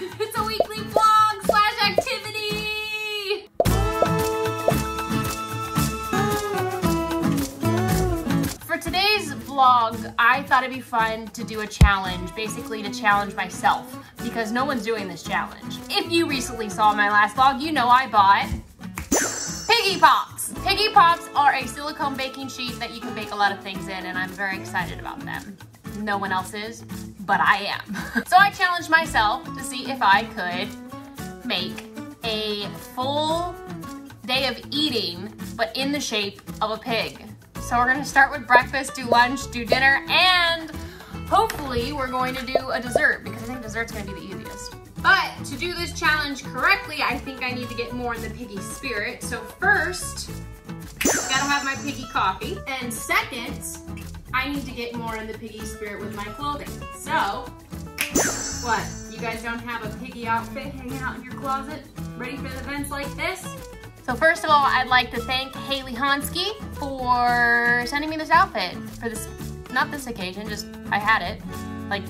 it's a weekly vlog slash activity. For today's vlog, I thought it'd be fun to do a challenge, basically to challenge myself, because no one's doing this challenge. If you recently saw my last vlog, you know I bought Piggy Pops. Piggy Pops are a silicone baking sheet that you can bake a lot of things in, and I'm very excited about them. No one else is, but I am. so I challenged myself to see if I could make a full day of eating, but in the shape of a pig. So we're gonna start with breakfast, do lunch, do dinner, and hopefully we're going to do a dessert because I think dessert's gonna be the easiest. But to do this challenge correctly, I think I need to get more in the piggy spirit. So first, gotta have my piggy coffee. And second, I need to get more in the piggy spirit with my clothing. So, what? You guys don't have a piggy outfit hanging out in your closet, ready for events like this? So first of all, I'd like to thank Haley Honsky for sending me this outfit for this, not this occasion, just I had it, like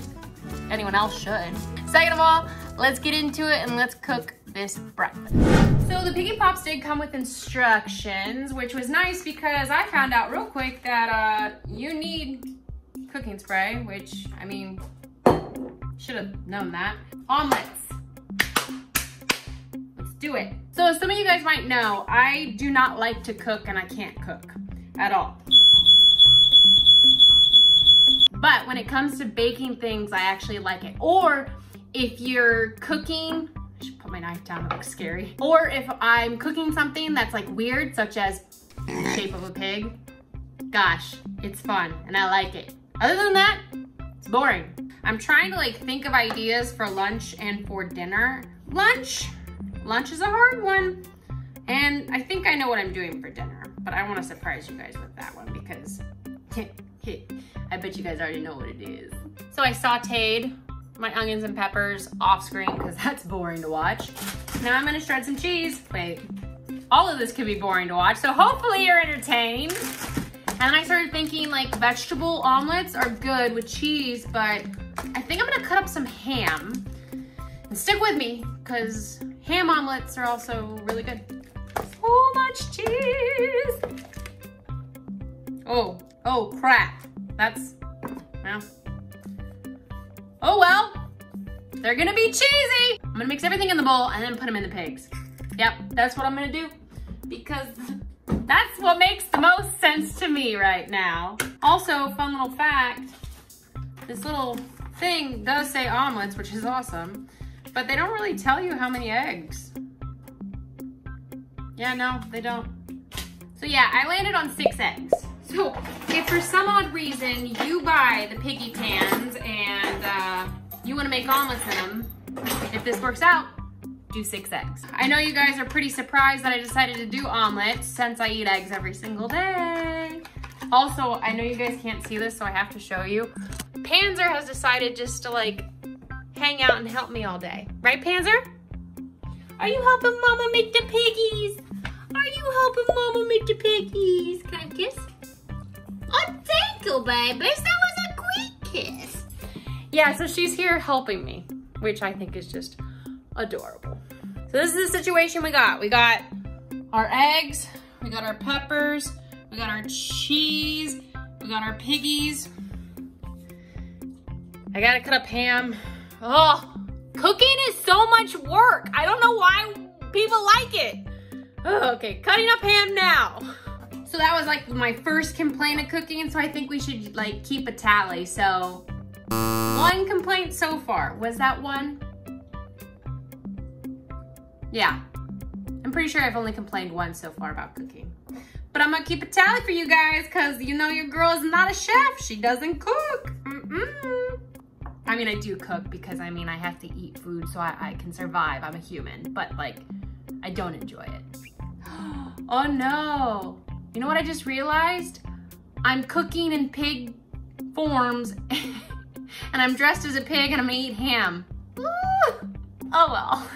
anyone else should. Second of all, let's get into it and let's cook this breakfast. So the Piggy Pops did come with instructions, which was nice because I found out real quick that uh, you need cooking spray, which, I mean, should have known that. Omelets. Let's do it. So as some of you guys might know, I do not like to cook and I can't cook at all. But when it comes to baking things, I actually like it. Or if you're cooking, Put my knife down, it looks scary. Or if I'm cooking something that's like weird, such as shape of a pig, gosh, it's fun and I like it. Other than that, it's boring. I'm trying to like think of ideas for lunch and for dinner. Lunch, lunch is a hard one. And I think I know what I'm doing for dinner, but I want to surprise you guys with that one because I bet you guys already know what it is. So I sauteed my onions and peppers off screen because that's boring to watch. Now I'm gonna shred some cheese. Wait, all of this could be boring to watch, so hopefully you're entertained. And I started thinking like vegetable omelets are good with cheese, but I think I'm gonna cut up some ham. And stick with me, because ham omelets are also really good. So much cheese. Oh, oh crap. That's, well. Oh well, they're gonna be cheesy. I'm gonna mix everything in the bowl and then put them in the pigs. Yep, that's what I'm gonna do because that's what makes the most sense to me right now. Also, fun little fact, this little thing does say omelets, which is awesome, but they don't really tell you how many eggs. Yeah, no, they don't. So yeah, I landed on six eggs. So if for some odd reason you buy the piggy pans and uh, you wanna make omelets in them, if this works out, do six eggs. I know you guys are pretty surprised that I decided to do omelets since I eat eggs every single day. Also, I know you guys can't see this, so I have to show you. Panzer has decided just to like hang out and help me all day. Right, Panzer? Are you helping Mama make the piggies? Are you helping Mama make the piggies? Can I kiss? Oh, thank you, babies. That was a great kiss. Yeah, so she's here helping me, which I think is just adorable. So this is the situation we got. We got our eggs, we got our peppers, we got our cheese, we got our piggies. I gotta cut up ham. Oh, cooking is so much work. I don't know why people like it. Oh, okay, cutting up ham now. So that was like my first complaint of cooking, so I think we should like keep a tally. So one complaint so far. Was that one? Yeah. I'm pretty sure I've only complained once so far about cooking. But I'm gonna keep a tally for you guys because you know your girl is not a chef. She doesn't cook. Mm -mm. I mean, I do cook because I mean, I have to eat food so I, I can survive. I'm a human, but like, I don't enjoy it. oh no. You know what I just realized? I'm cooking in pig forms and I'm dressed as a pig and I'm gonna eat ham. Oh well,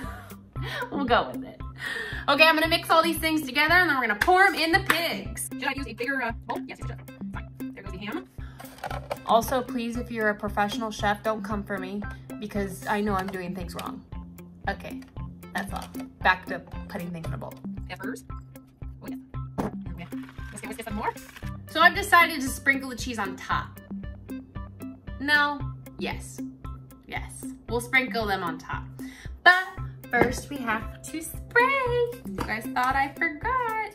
we'll go with it. Okay, I'm gonna mix all these things together and then we're gonna pour them in the pigs. Should I use a bigger uh, bowl? Yes, should. Fine. There goes the ham. Also, please, if you're a professional chef, don't come for me because I know I'm doing things wrong. Okay, that's all. Back to putting things in a bowl. Peppers. Oh yeah. Let's get, let's get some more. So I've decided to sprinkle the cheese on top. No, yes, yes. We'll sprinkle them on top. But first we have to spray. You guys thought I forgot.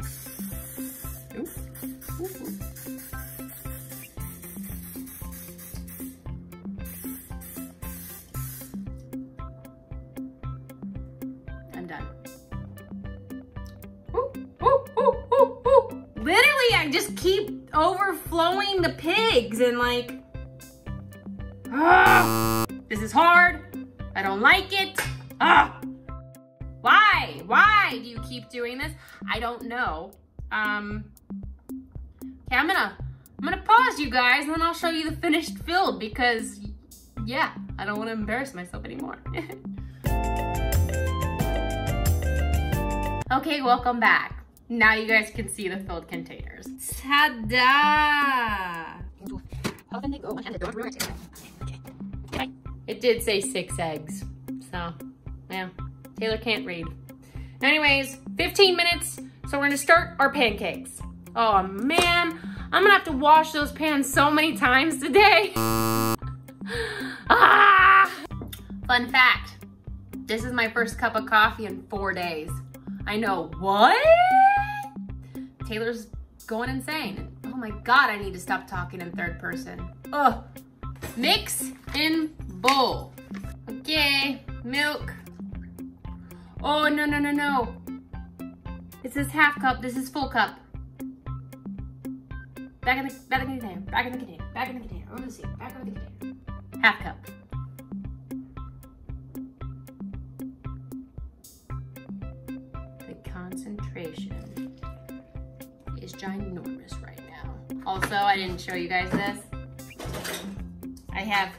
Ooh. Ooh. Ooh. Literally, I just keep overflowing the pigs and like, ah, this is hard. I don't like it. Ah, why? Why do you keep doing this? I don't know. Um, okay, I'm gonna, I'm gonna pause you guys and then I'll show you the finished field because yeah, I don't want to embarrass myself anymore. Okay, welcome back. Now you guys can see the filled containers. Ta-da! It did say six eggs, so yeah, Taylor can't read. Anyways, 15 minutes, so we're gonna start our pancakes. Oh man, I'm gonna have to wash those pans so many times today. ah! Fun fact, this is my first cup of coffee in four days. I know, what? Taylor's going insane. Oh my God, I need to stop talking in third person. Ugh. Mix in bowl. Okay, milk. Oh, no, no, no, no. This is half cup, this is full cup. Back in the, back in the container, back in the container, back in the container. Oh, I wanna see, back in the container. Half cup. The concentration is ginormous right now. Also, I didn't show you guys this. I have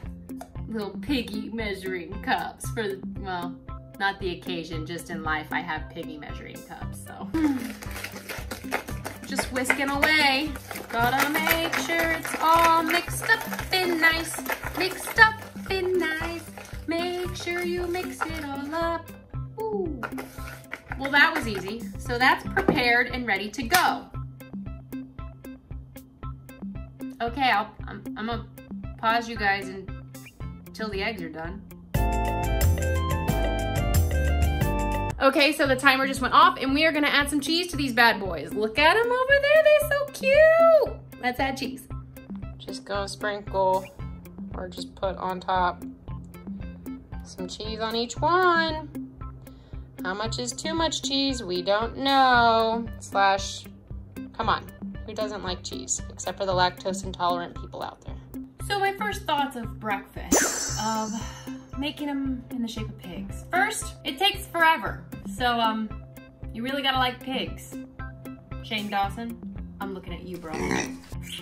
little piggy measuring cups for, well, not the occasion, just in life I have piggy measuring cups, so. Just whisking away. Gotta make sure it's all mixed up and nice. Mixed up and nice. Make sure you mix it all up. Ooh. Well, that was easy. So that's prepared and ready to go. Okay, I'll, I'm, I'm gonna pause you guys until the eggs are done. Okay, so the timer just went off and we are gonna add some cheese to these bad boys. Look at them over there, they're so cute. Let's add cheese. Just go sprinkle or just put on top some cheese on each one. How much is too much cheese? We don't know. Slash, come on, who doesn't like cheese? Except for the lactose intolerant people out there. So my first thoughts of breakfast, of making them in the shape of pigs. First, it takes forever. So, um, you really gotta like pigs. Shane Dawson, I'm looking at you, bro.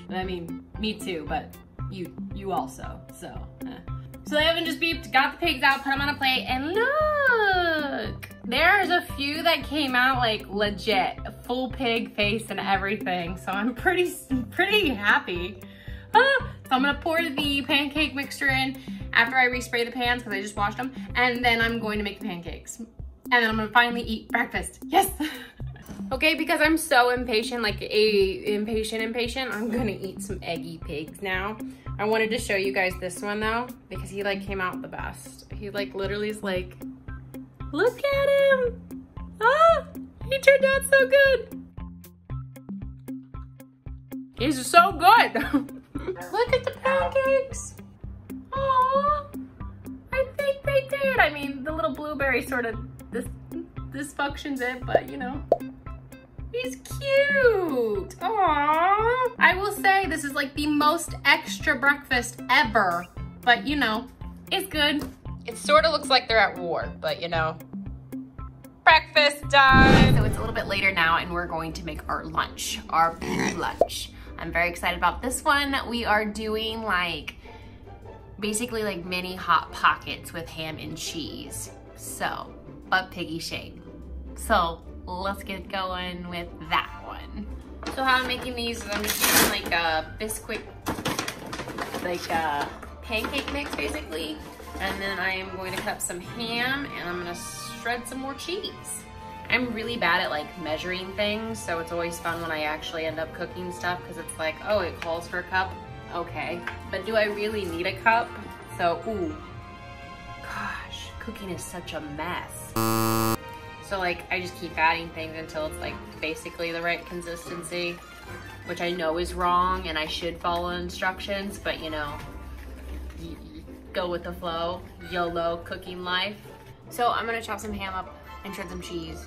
I mean, me too, but you, you also, so. eh. So they haven't just beeped, got the pigs out, put them on a plate, and look! There's a few that came out like legit, full pig face and everything. So I'm pretty, pretty happy. Ah, so I'm gonna pour the pancake mixture in after I respray the pans because I just washed them. And then I'm going to make the pancakes. And then I'm gonna finally eat breakfast. Yes! okay, because I'm so impatient, like a impatient impatient, I'm gonna eat some eggy pigs now. I wanted to show you guys this one though, because he like came out the best. He like literally is like, look at him! Ah! He turned out so good! He's so good! look at the pancakes! Aww! I think they did. I mean, the little blueberry sort of this dysfunctions it, but you know. He's cute. Aww. I will say this is like the most extra breakfast ever, but you know, it's good. It sort of looks like they're at war, but you know, breakfast time. So it's a little bit later now and we're going to make our lunch, our pig lunch. I'm very excited about this one. We are doing like basically like mini hot pockets with ham and cheese. So, but piggy shake. So let's get going with that one. So how I'm making these is I'm just using like a Bisquick, like a pancake mix basically. And then I am going to cut up some ham and I'm gonna shred some more cheese. I'm really bad at like measuring things, so it's always fun when I actually end up cooking stuff because it's like, oh, it calls for a cup. Okay, but do I really need a cup? So, ooh, gosh, cooking is such a mess. So like, I just keep adding things until it's like basically the right consistency, which I know is wrong and I should follow instructions, but you know, go with the flow, YOLO cooking life. So I'm gonna chop some ham up and shred some cheese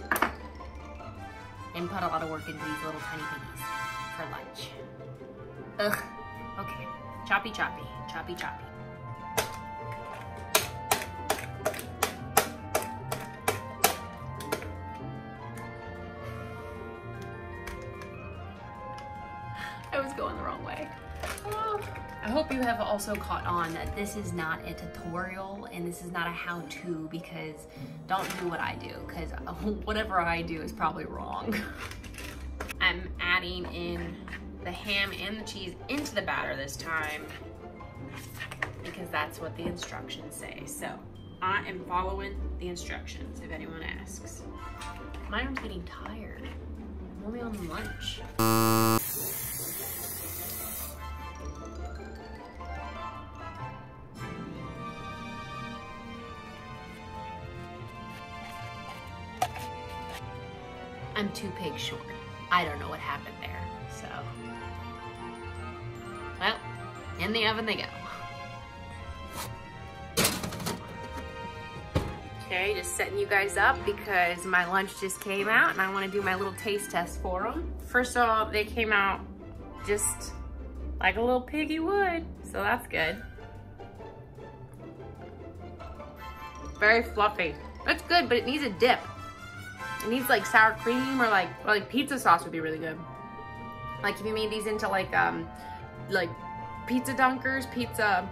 and put a lot of work into these little tiny piggies for lunch. Ugh, choppy choppy, choppy choppy. I was going the wrong way. Oh. I hope you have also caught on that this is not a tutorial and this is not a how-to because don't do what I do because whatever I do is probably wrong. I'm adding in the ham and the cheese into the batter this time because that's what the instructions say. So I am following the instructions if anyone asks. My arm's getting tired. I'm only on lunch. I'm two pigs short. I don't know what happened there, in the oven they go. Okay, just setting you guys up because my lunch just came out and I wanna do my little taste test for them. First of all, they came out just like a little piggy would, so that's good. Very fluffy. That's good, but it needs a dip. It needs like sour cream or like or like pizza sauce would be really good. Like if you made these into like um like pizza dunkers, pizza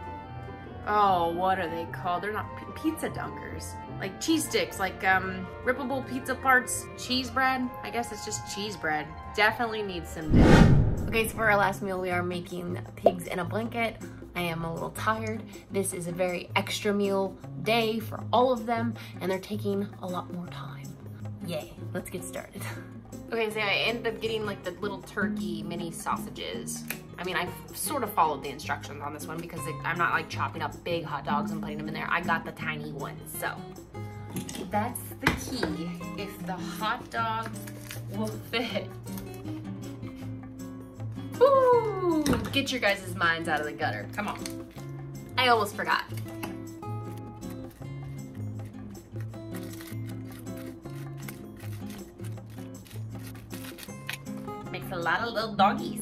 oh what are they called? They're not pizza dunkers. Like cheese sticks, like um rippable pizza parts, cheese bread. I guess it's just cheese bread. Definitely needs some dip. Okay, so for our last meal we are making pigs in a blanket. I am a little tired. This is a very extra meal day for all of them and they're taking a lot more time. Yay, let's get started. okay, so I ended up getting like the little turkey mini sausages. I mean, I sort of followed the instructions on this one because it, I'm not like chopping up big hot dogs and putting them in there. I got the tiny ones, so that's the key. If the hot dog will fit. Ooh, get your guys' minds out of the gutter. Come on. I almost forgot. Makes a lot of little doggies.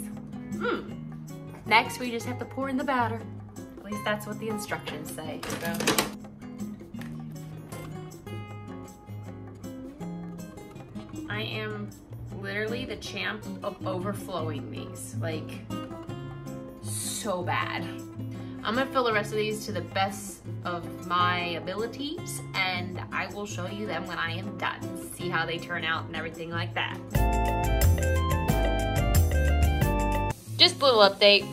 Hmm. Next, we just have to pour in the batter. At least that's what the instructions say. So. I am literally the champ of overflowing these. Like, so bad. I'm gonna fill the rest of these to the best of my abilities and I will show you them when I am done. See how they turn out and everything like that. Just a little update.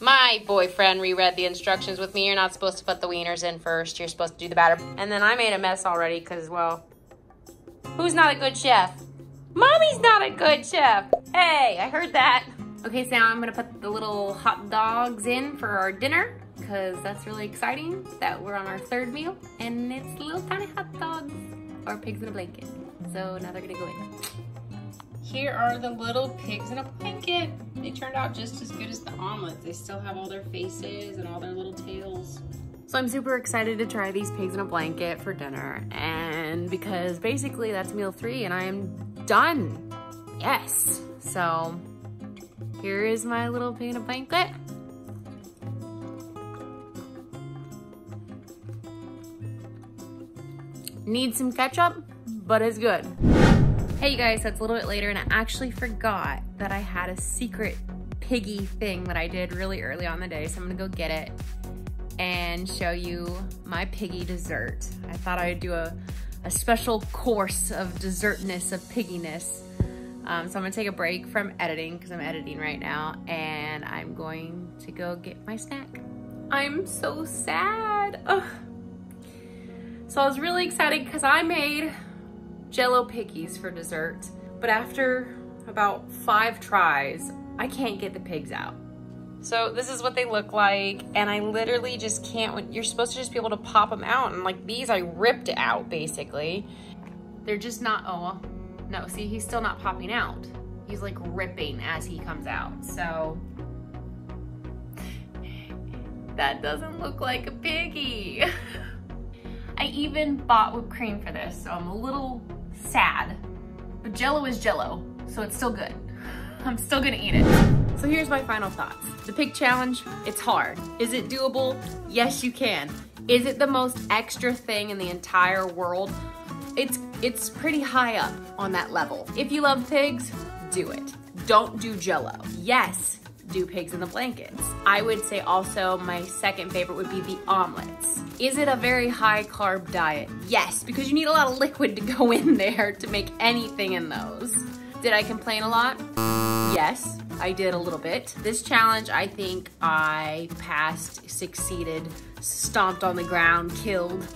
My boyfriend reread the instructions with me. You're not supposed to put the wieners in first. You're supposed to do the batter. And then I made a mess already because, well, who's not a good chef? Mommy's not a good chef. Hey, I heard that. Okay, so now I'm gonna put the little hot dogs in for our dinner because that's really exciting that we're on our third meal and it's little tiny hot dogs or pigs in a blanket. So now they're gonna go in. Here are the little pigs in a blanket. They turned out just as good as the omelet. They still have all their faces and all their little tails. So I'm super excited to try these pigs in a blanket for dinner. And because basically that's meal three and I am done. Yes. So here is my little pig in a blanket. Need some ketchup, but it's good. Hey you guys, so it's a little bit later and I actually forgot that I had a secret piggy thing that I did really early on the day. So I'm gonna go get it and show you my piggy dessert. I thought I'd do a, a special course of dessertness, of pigginess. Um, so I'm gonna take a break from editing because I'm editing right now and I'm going to go get my snack. I'm so sad. Ugh. So I was really excited because I made jello piggies for dessert. But after about five tries, I can't get the pigs out. So this is what they look like. And I literally just can't, you're supposed to just be able to pop them out. And like these, I ripped out basically. They're just not, oh, no, see, he's still not popping out. He's like ripping as he comes out. So that doesn't look like a piggy. I even bought whipped cream for this, so I'm a little sad. But Jello is Jello, so it's still good. I'm still gonna eat it. So here's my final thoughts. The pig challenge, it's hard. Is it doable? Yes, you can. Is it the most extra thing in the entire world? It's, it's pretty high up on that level. If you love pigs, do it. Don't do jello. Yes, do pigs in the blankets. I would say also my second favorite would be the omelets. Is it a very high carb diet? Yes, because you need a lot of liquid to go in there to make anything in those. Did I complain a lot? Yes, I did a little bit. This challenge, I think I passed, succeeded, stomped on the ground, killed.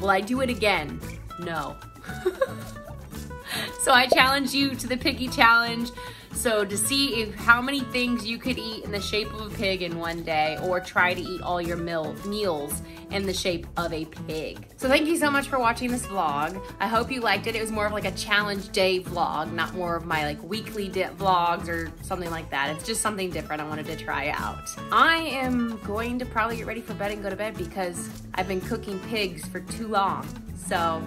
Will I do it again? No. so I challenge you to the piggy challenge. So to see if how many things you could eat in the shape of a pig in one day or try to eat all your meal, meals in the shape of a pig. So thank you so much for watching this vlog. I hope you liked it. It was more of like a challenge day vlog, not more of my like weekly vlogs or something like that. It's just something different I wanted to try out. I am going to probably get ready for bed and go to bed because I've been cooking pigs for too long. So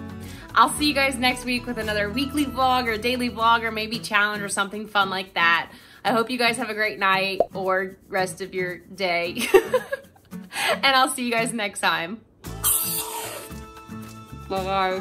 I'll see you guys next week with another weekly vlog or daily vlog or maybe challenge or something fun like that. I hope you guys have a great night or rest of your day. and I'll see you guys next time. Bye-bye.